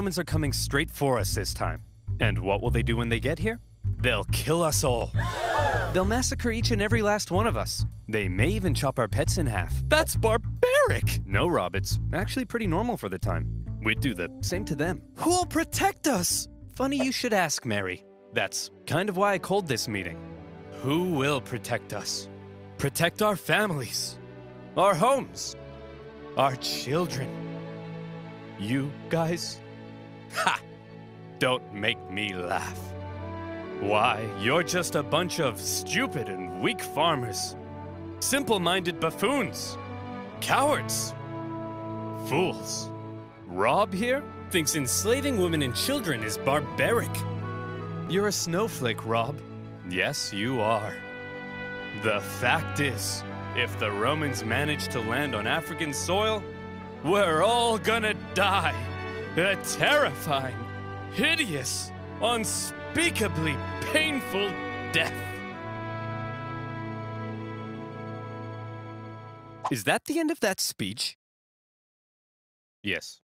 Romans are coming straight for us this time. And what will they do when they get here? They'll kill us all. They'll massacre each and every last one of us. They may even chop our pets in half. That's barbaric! No, Rob, it's actually pretty normal for the time. We'd do the same to them. Who'll protect us? Funny you should ask, Mary. That's kind of why I called this meeting. Who will protect us? Protect our families, our homes, our children. You guys? Ha! Don't make me laugh. Why, you're just a bunch of stupid and weak farmers. Simple minded buffoons. Cowards. Fools. Rob here thinks enslaving women and children is barbaric. You're a snowflake, Rob. Yes, you are. The fact is, if the Romans manage to land on African soil, we're all gonna die. A terrifying, hideous, unspeakably painful death. Is that the end of that speech? Yes.